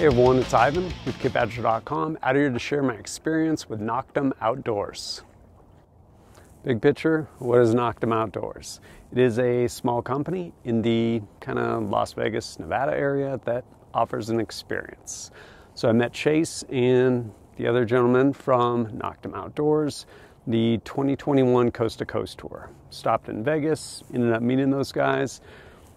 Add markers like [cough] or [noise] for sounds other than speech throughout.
Hey everyone, it's Ivan with KitBadger.com, out here to share my experience with Noctum Outdoors. Big picture, what is Noctum Outdoors? It is a small company in the kind of Las Vegas, Nevada area that offers an experience. So I met Chase and the other gentleman from Noctum Outdoors, the 2021 Coast to Coast Tour. Stopped in Vegas, ended up meeting those guys.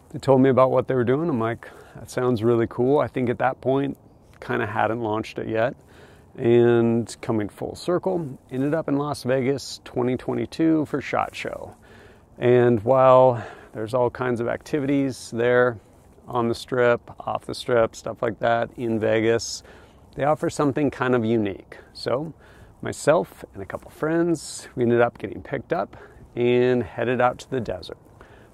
They told me about what they were doing. I'm like, that sounds really cool. I think at that point, kind of hadn't launched it yet. And coming full circle, ended up in Las Vegas 2022 for SHOT Show. And while there's all kinds of activities there on the strip, off the strip, stuff like that in Vegas, they offer something kind of unique. So, myself and a couple friends, we ended up getting picked up and headed out to the desert.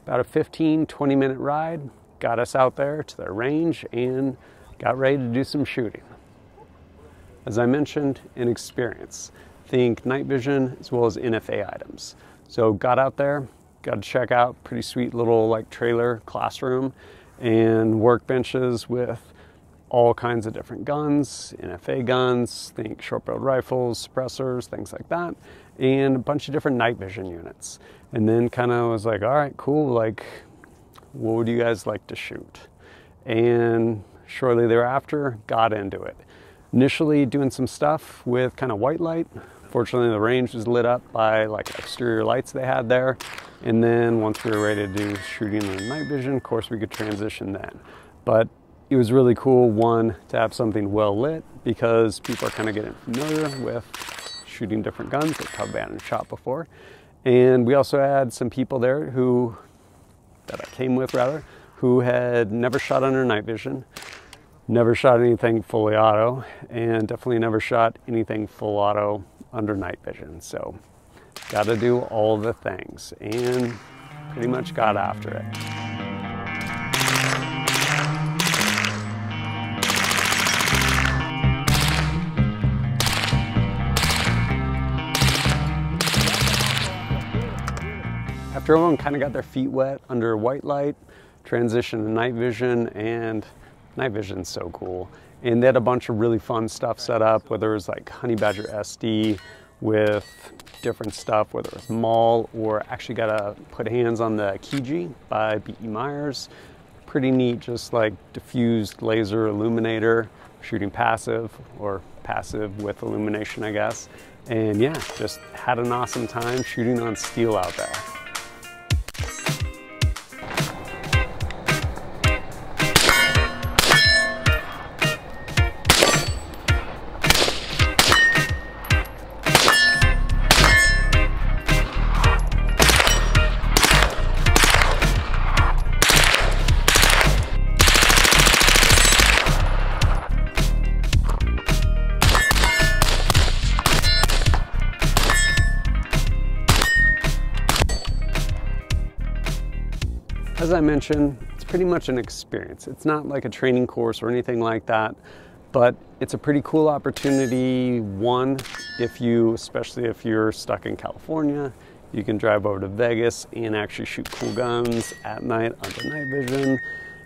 About a 15, 20 minute ride, got us out there to their range and got ready to do some shooting. As I mentioned, an experience. Think night vision as well as NFA items. So got out there, got to check out pretty sweet little like trailer classroom and workbenches with all kinds of different guns, NFA guns, think short barreled rifles, suppressors, things like that, and a bunch of different night vision units. And then kind of was like, all right, cool, like what would you guys like to shoot? And shortly thereafter, got into it. Initially doing some stuff with kind of white light. Fortunately, the range was lit up by like exterior lights they had there. And then once we were ready to do shooting in night vision, of course, we could transition then. But it was really cool, one, to have something well lit because people are kind of getting familiar with shooting different guns that Cub and shot before. And we also had some people there who that I came with rather, who had never shot under night vision, never shot anything fully auto, and definitely never shot anything full auto under night vision. So, got to do all the things, and pretty much got after it. After everyone kind of got their feet wet under white light, transition to night vision, and night vision's so cool. And they had a bunch of really fun stuff set up, whether it was like Honey Badger SD with different stuff, whether it was MAWL or actually got to put hands on the KIJI by B.E. Meyers. Pretty neat, just like diffused laser illuminator, shooting passive or passive with illumination, I guess. And yeah, just had an awesome time shooting on steel out there. As I mentioned, it's pretty much an experience. It's not like a training course or anything like that, but it's a pretty cool opportunity. One, if you, especially if you're stuck in California, you can drive over to Vegas and actually shoot cool guns at night under night vision.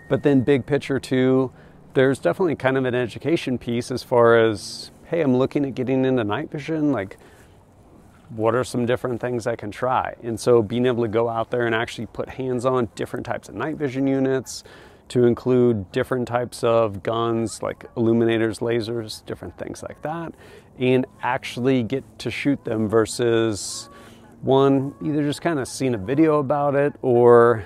But then, big picture, too, there's definitely kind of an education piece as far as hey, I'm looking at getting into night vision. Like, what are some different things I can try? And so being able to go out there and actually put hands on different types of night vision units to include different types of guns like illuminators, lasers, different things like that, and actually get to shoot them versus one, either just kind of seeing a video about it or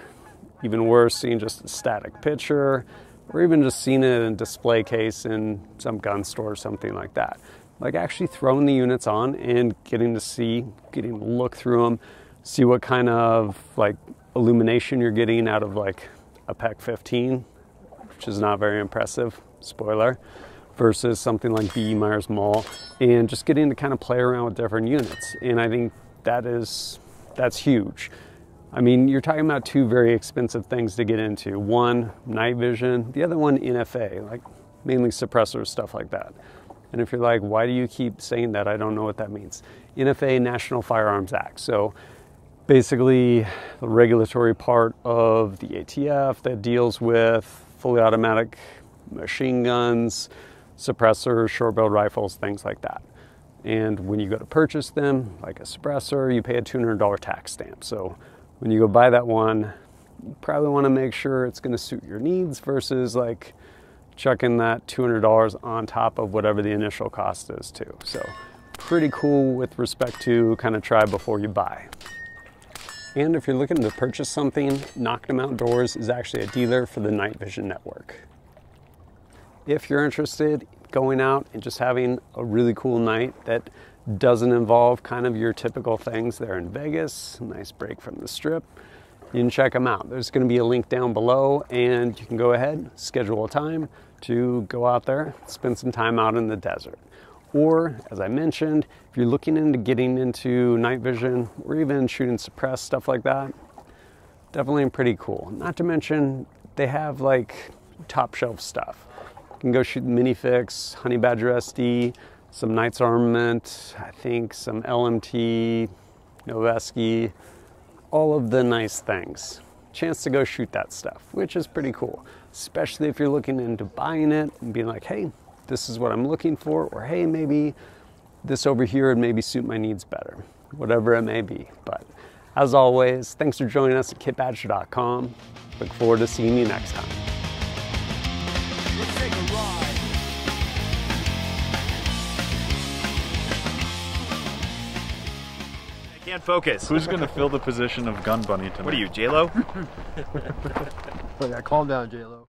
even worse, seeing just a static picture or even just seeing it in a display case in some gun store or something like that like actually throwing the units on and getting to see, getting to look through them, see what kind of like illumination you're getting out of like a PEQ 15, which is not very impressive, spoiler, versus something like B.E. Meyers MAWL, and just getting to kind of play around with different units. And I think that is, that's huge. I mean, you're talking about two very expensive things to get into. One, night vision, the other one, NFA, like mainly suppressors, stuff like that. And if you're like, why do you keep saying that? I don't know what that means. NFA, National Firearms Act. So basically, the regulatory part of the ATF that deals with fully automatic machine guns, suppressors, short barreled rifles, things like that. And when you go to purchase them, like a suppressor, you pay a $200 tax stamp. So when you go buy that one, you probably want to make sure it's going to suit your needs versus like chucking that $200 on top of whatever the initial cost is too. So pretty cool with respect to kind of try before you buy. And if you're looking to purchase something, Noctum Outdoors is actually a dealer for the Night Vision Network. If you're interested going out and just having a really cool night that doesn't involve kind of your typical things there in Vegas, nice break from the strip, you can check them out. There's going to be a link down below, and you can go ahead, schedule a time to go out there, spend some time out in the desert. Or, as I mentioned, if you're looking into getting into night vision or even shooting suppressed stuff like that, definitely pretty cool. Not to mention, they have like top shelf stuff. You can go shoot Minifix, Honey Badger SD, some Knights Armament, I think some LMT, Noveske, all of the nice things. Chance to go shoot that stuff, which is pretty cool, especially if you're looking into buying it and being like, hey, this is what I'm looking for, or hey, maybe this over here would maybe suit my needs better, whatever it may be. But as always, thanks for joining us at kitbadger.com. Look forward to seeing you next time. Can't focus. Who's going to fill the position of gun bunny tonight? What are you, J Lo? [laughs] Oh, yeah, calm down, J Lo.